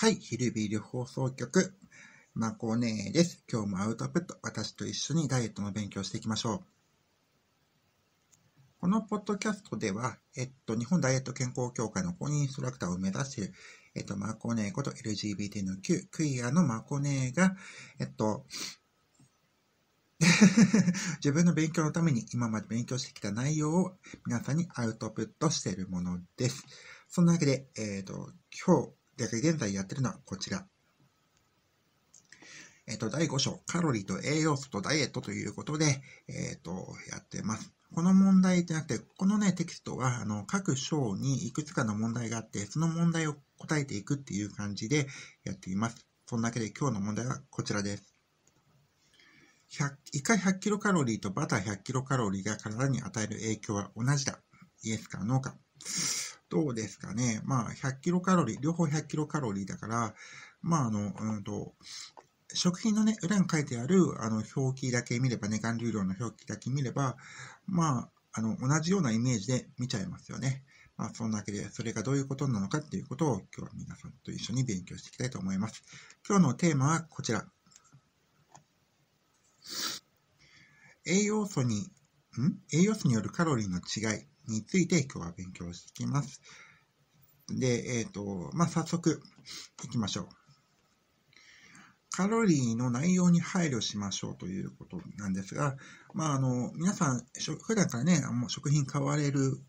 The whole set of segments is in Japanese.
はい、昼ビール放送局、まこねです。今日もアウトプット、私と一緒にダイエットの勉強していきましょう。このポッドキャストでは、えっと、日本ダイエット健康協会の公認インストラクターを目指している、えっと、マコネーこと LGBT の Q、クイアのマコネーが、えっと、自分の勉強のために今まで勉強してきた内容を皆さんにアウトプットしているものです。そんなわけで、えっ、と、今日、で、現在やってるのはこちら。えっ、と、第5章、カロリーと栄養素とダイエットということで、えっ、と、やってます。この問題じゃなくて、このね、テキストは、あの、各章にいくつかの問題があって、その問題を答えていくっていう感じでやっています。そんだけで今日の問題はこちらです。1回100キロカロリーとバター100キロカロリーが体に与える影響は同じだ。イエスかノーか。どうですかね。まあ、100キロカロリー、両方100キロカロリーだから、まあ、あの、うんと、食品のね、裏に書いてある、あの、表記だけ見ればね、含流量の表記だけ見れば、まあ、あの、同じようなイメージで見ちゃいますよね。まあ、そんなわけで、それがどういうことなのかっていうことを今日は皆さんと一緒に勉強していきたいと思います。今日のテーマはこちら。栄養素に、栄養素によるカロリーの違い。について今日は勉強していきます。で、えっ、ー、と、まあ、早速いきましょう。カロリーの内容に配慮しましょうということなんですが、まあ、あの、皆さん、普段からね、もう食品買われる、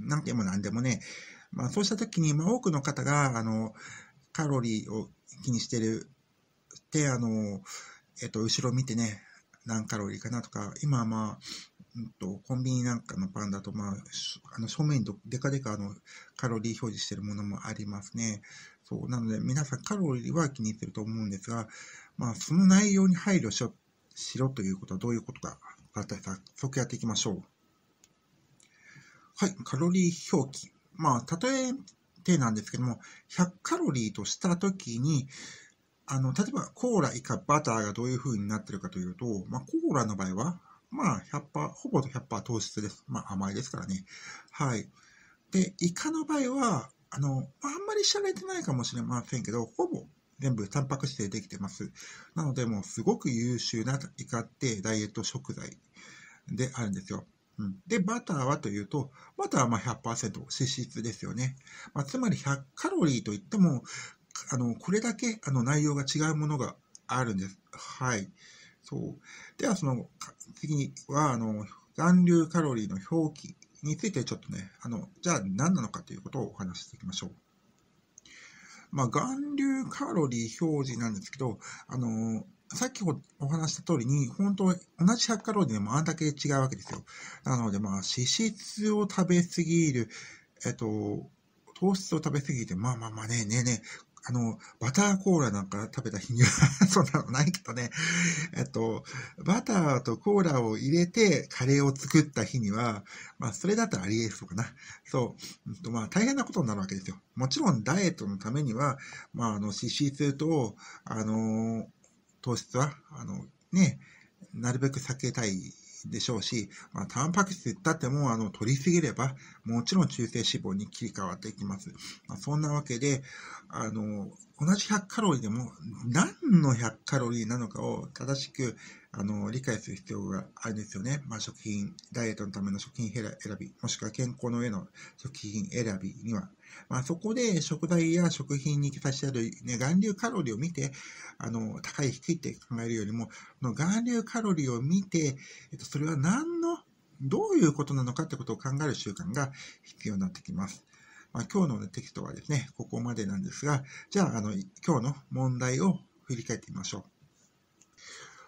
なんても何でもね、まあ、そうしたときに、まあ、多くの方が、あの、カロリーを気にしてるって、あの、えっと、後ろ見てね、何カロリーかなとか、今はまあ、と、コンビニなんかのパンだと、まあ、あの正面にデカデカのカロリー表示してるものもありますね。そう。なので、皆さんカロリーは気に入ってると思うんですが、まあ、その内容に配慮しろしろということはどういうことか、早速やっていきましょう。はい。カロリー表記。まあ、例えてなんですけども、100カロリーとしたときに、あの、例えばコーラ以下バターがどういう風になってるかというと、まあ、コーラの場合は、まあ、100%、ほぼ100%糖質です。まあ、甘いですからね。はい。で、イカの場合は、あの、あんまり知られてないかもしれませんけど、ほぼ全部タンパク質でできてます。なので、もうすごく優秀なイカってダイエット食材であるんですよ。うん、で、バターはというと、バターはまあ100%脂質ですよね。まあ、つまり100カロリーといっても、あの、これだけあの内容が違うものがあるんです。はい。そう。では、その、次には、あの、含流カロリーの表記についてちょっとね、あの、じゃあ何なのかということをお話ししていきましょう。まあ、含流カロリー表示なんですけど、あの、さっきお話した通りに、本当同じ100カロリーでもあんだけ違うわけですよ。なので、まあ、脂質を食べ過ぎる、えっと、糖質を食べ過ぎて、まあまあまあね、ねえねえ、あの、バターコーラなんか食べた日には そんなのないけどね、えっと、バターとコーラを入れてカレーを作った日には、まあ、それだったらあり得るのかな。そう。うんと、まあ、大変なことになるわけですよ。もちろん、ダイエットのためには、まあ、あの、脂質と、あの、糖質は、あの、ね、なるべく避けたいでしょうし、まあ、タンパク質言ってもあの取りすぎれば、もちろん中性脂肪に切り替わっていきます。まあ、そんなわけで、あの、同じ100カロリーでも何の100カロリーなのかを正しくあの理解する必要があるんですよね。まあ、食品、ダイエットのための食品選び、もしくは健康の上の食品選びには、まあ、そこで食材や食品に差してある、ね、含流カロリーを見て、あの、高い低いって考えるよりも、の含流カロリーを見て、えっと、それは何の、どういうことなのかってことを考える習慣が必要になってきます。まあ、今日の、ね、テキストはですね、ここまでなんですが、じゃあ、あの、今日の問題を振り返ってみましょう。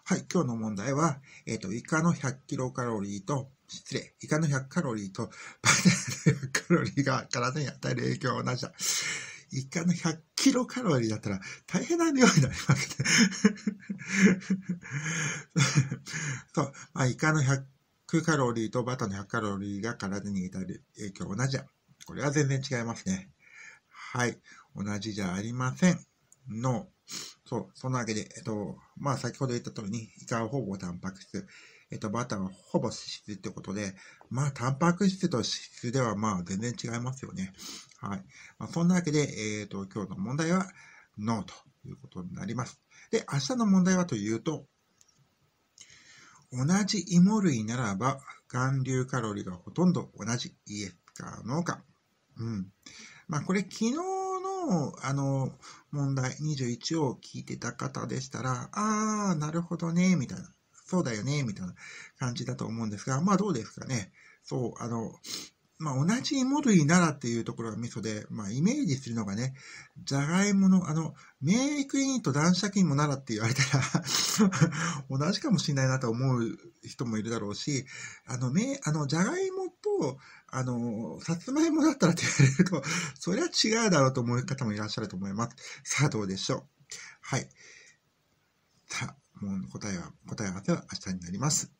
はい、今日の問題は、えっ、ー、と、イカの100キロカロリーと、失礼、イカの100カロリーと、バナナの100カロリーが体に与える影響は同じだ。イカの100キロカロリーだったら大変な量になりますね そう、まあ、イカの100カロリーとバターの100カロリーが体に与える影響は同じだ。これは全然違いますね。はい。同じじゃありません。の、そう、そんなわけで、えっと、まあ先ほど言った通りに、イカはほぼタンパク質、えっと、バターはほぼ脂質ってことで、まあ、タンパク質と脂質ではまあ全然違いますよね。はい。まあ、そんなわけで、えっ、と、今日の問題は、ノーということになります。で、明日の問題はというと、同じ芋類ならば、含流カロリーがほとんど同じイエスかノーか。うん。まあ、これ昨日の、あの、問題21を聞いてた方でしたら、あー、なるほどね、みたいな。そうだよね、みたいな感じだと思うんですが、まあどうですかね。そう、あの、まあ、同じ芋類ならっていうところがミソで、まあ、イメージするのがね、じゃがいもの、あの、免疫ユニット男爵芋ならって言われたら 同じかもしれないなと思う人もいるだろうし、あの、め、あの、じゃがいもっと、あの、さつまいもだったらって言われると、それは違うだろうと思う方もいらっしゃると思います。さあ、どうでしょう。はい。さあ、もう答えは、答え合わせは明日になります。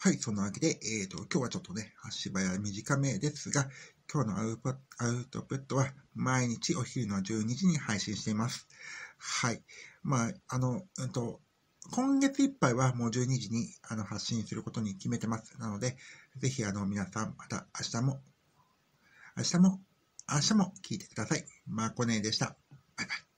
はい、そんなわけで、えっ、ー、と、今日はちょっとね、足早短めですが、今日のアウトプットは毎日お昼の12時に配信しています。はい。まあ、あの、うんと、今月いっぱいはもう12時にあの発信することに決めてます。なので、ぜひあの皆さん、また明日も、明日も、明日も聞いてください。マコネでした。バイバイ。